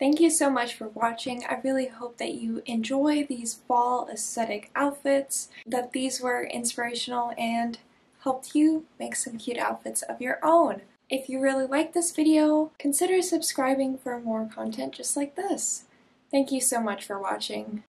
Thank you so much for watching. I really hope that you enjoy these fall aesthetic outfits, that these were inspirational and helped you make some cute outfits of your own. If you really like this video, consider subscribing for more content just like this. Thank you so much for watching.